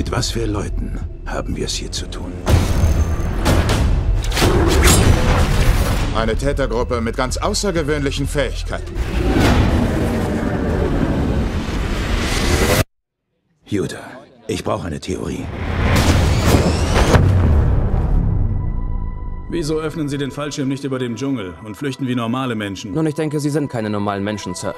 Mit was für Leuten haben wir es hier zu tun? Eine Tätergruppe mit ganz außergewöhnlichen Fähigkeiten. Judah, ich brauche eine Theorie. Wieso öffnen Sie den Fallschirm nicht über dem Dschungel und flüchten wie normale Menschen? Nun, ich denke, Sie sind keine normalen Menschen, Sir.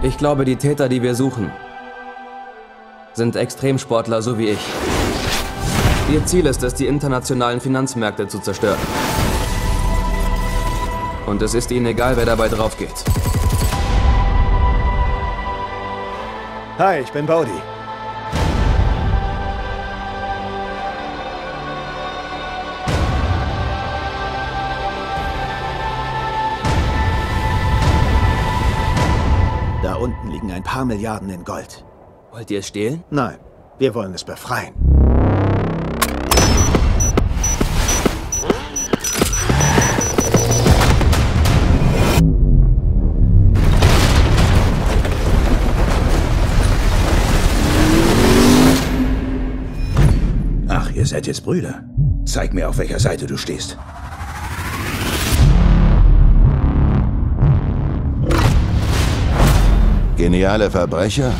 Ich glaube, die Täter, die wir suchen, sind Extremsportler so wie ich. Ihr Ziel ist es, die internationalen Finanzmärkte zu zerstören. Und es ist ihnen egal, wer dabei drauf geht. Hi, ich bin Baudi. Unten liegen ein paar Milliarden in Gold. Wollt ihr es stehlen? Nein, wir wollen es befreien. Ach, ihr seid jetzt Brüder. Zeig mir, auf welcher Seite du stehst. Geniale Verbrecher?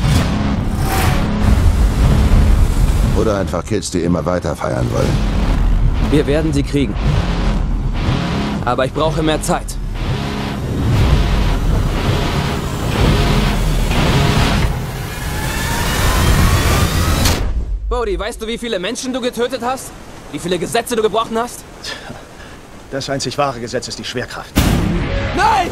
Oder einfach Kids, die immer weiter feiern wollen? Wir werden sie kriegen. Aber ich brauche mehr Zeit. Bodhi, weißt du, wie viele Menschen du getötet hast? Wie viele Gesetze du gebrochen hast? Das einzig wahre Gesetz ist die Schwerkraft. Nein!